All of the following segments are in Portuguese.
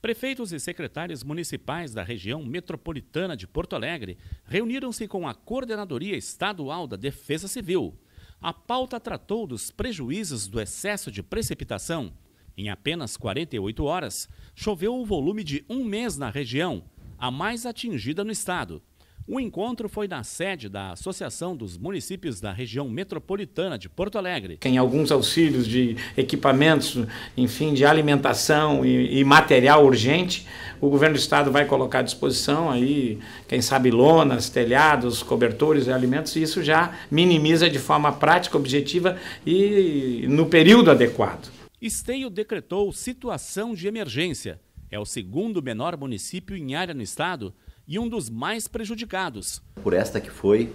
Prefeitos e secretários municipais da região metropolitana de Porto Alegre reuniram-se com a Coordenadoria Estadual da Defesa Civil. A pauta tratou dos prejuízos do excesso de precipitação. Em apenas 48 horas, choveu o volume de um mês na região, a mais atingida no estado. O encontro foi na sede da Associação dos Municípios da Região Metropolitana de Porto Alegre. Tem alguns auxílios de equipamentos, enfim, de alimentação e, e, material urgente. O governo do estado vai colocar à disposição aí, quem sabe, lonas, telhados, cobertores e alimentos, e isso já minimiza de forma prática, objetiva e no período adequado. Esteio decretou situação de emergência. É o segundo menor município em área no estado e um dos mais prejudicados. Por esta que foi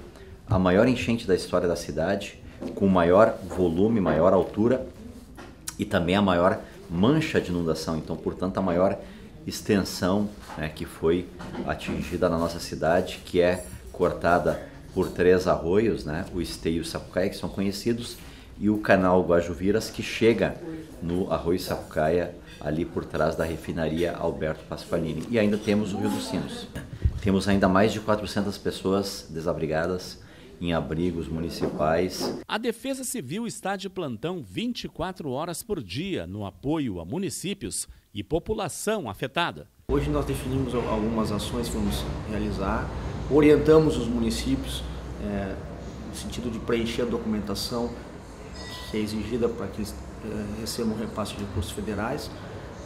a maior enchente da história da cidade, com maior volume, maior altura e também a maior mancha de inundação, então, portanto, a maior extensão né, que foi atingida na nossa cidade, que é cortada por três arroios, né, o Esteio e o Sapucaia, que são conhecidos, e o canal Guajuviras, que chega no arroio Sapucaia, ali por trás da refinaria Alberto Pasqualini. E ainda temos o Rio dos Sinos. Temos ainda mais de 400 pessoas desabrigadas em abrigos municipais. A Defesa Civil está de plantão 24 horas por dia no apoio a municípios e população afetada. Hoje nós definimos algumas ações que vamos realizar, orientamos os municípios é, no sentido de preencher a documentação que é exigida para que eles é, recebam repasse de recursos federais.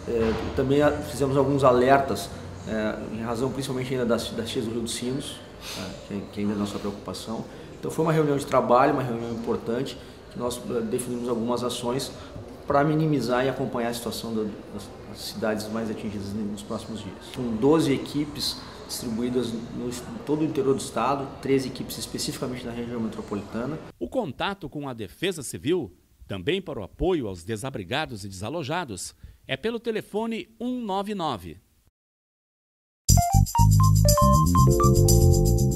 É, também fizemos alguns alertas é, em razão principalmente ainda das, das cheias do Rio dos Sinos, tá, que, que ainda é a nossa preocupação. Então foi uma reunião de trabalho, uma reunião importante, que nós é, definimos algumas ações para minimizar e acompanhar a situação das, das cidades mais atingidas nos próximos dias. São 12 equipes distribuídas no todo o interior do estado, 13 equipes especificamente na região metropolitana. O contato com a Defesa Civil, também para o apoio aos desabrigados e desalojados, é pelo telefone 199 You.